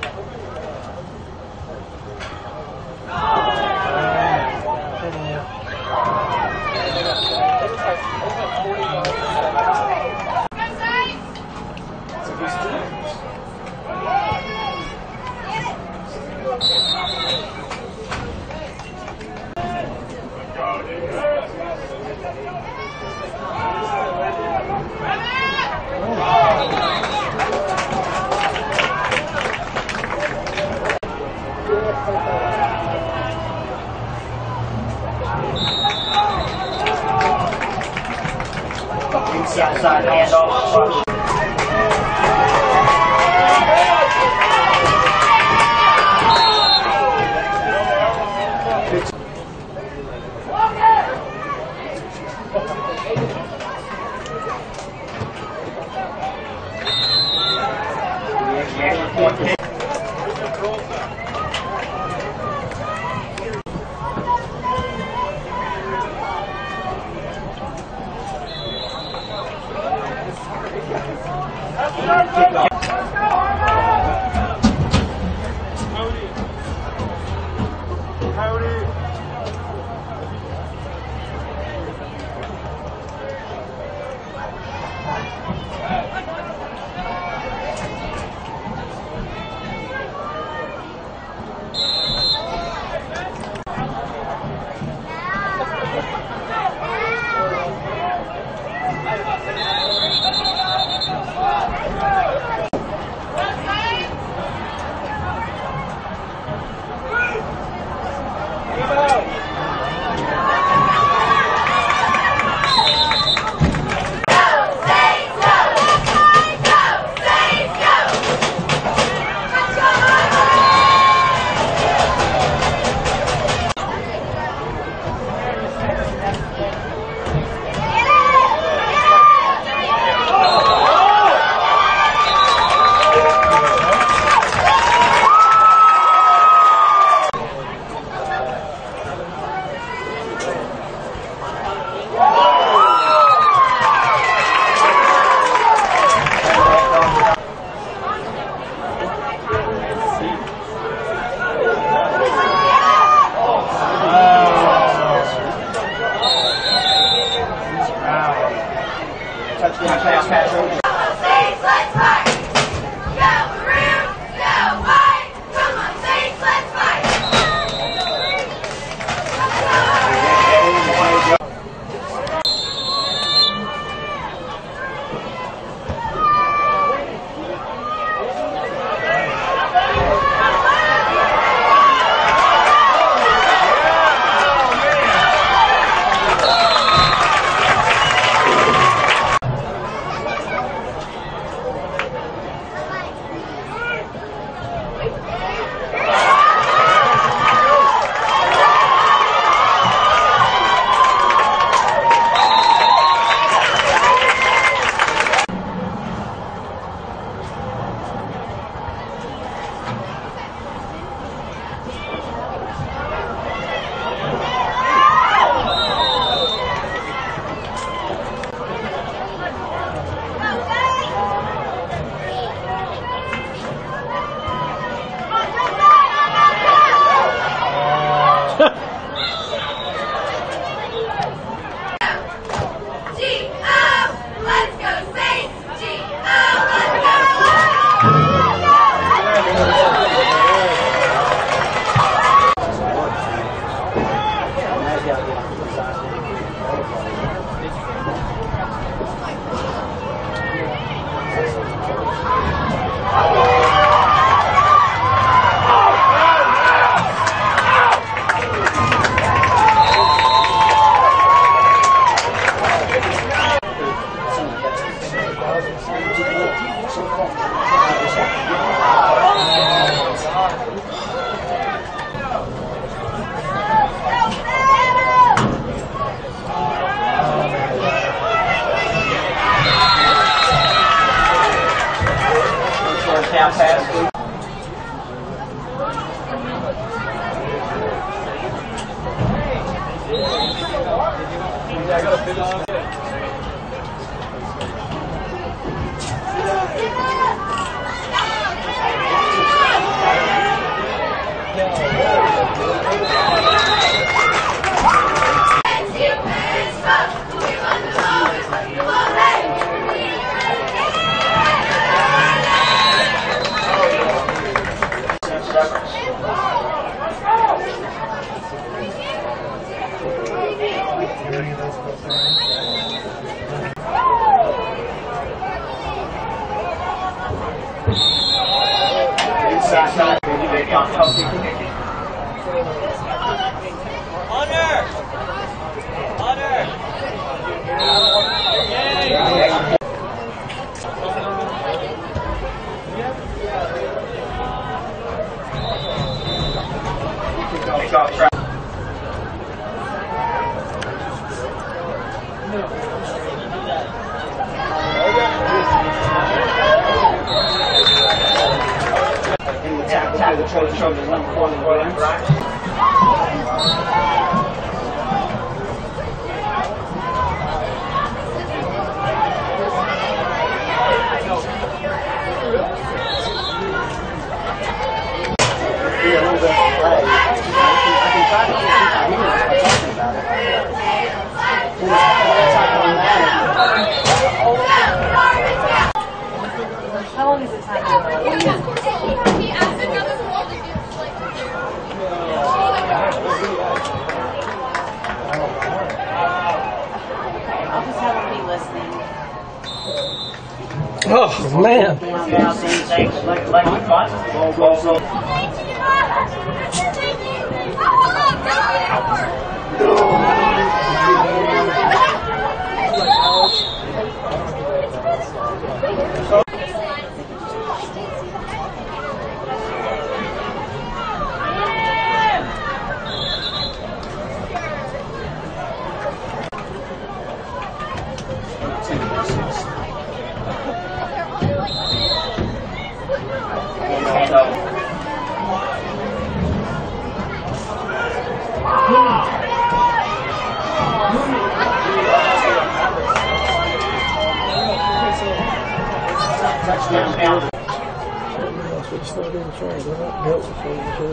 Thank you. Handoff. Touchdown Touchdown pass. Inside. It's off track. Tap, tap, the Trojans on the one? Oh man.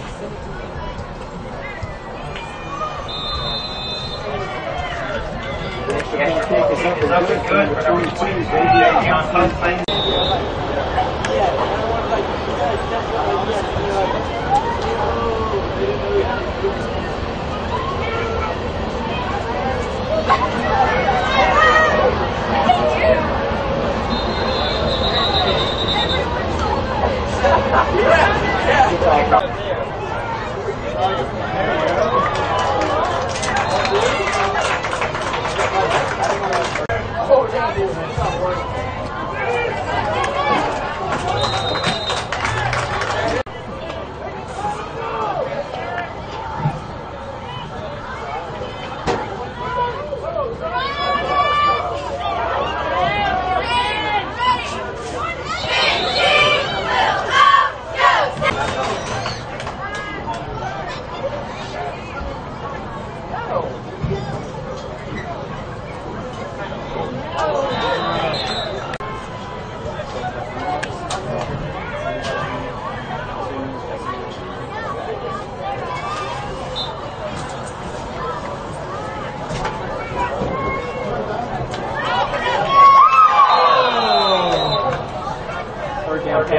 Now, things, things like, like fun. We'll go, so. Hand over. Touchdown, pound. Extra kick is up and good for number 22, baby. John Pope. Third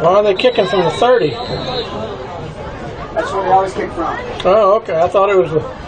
Why are they kicking from the 30? That's where they always kick from. Oh, okay. I thought it was the.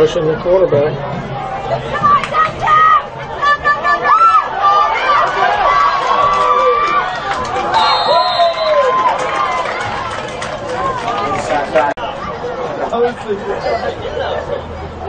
rushing the quarterback. 就是您了。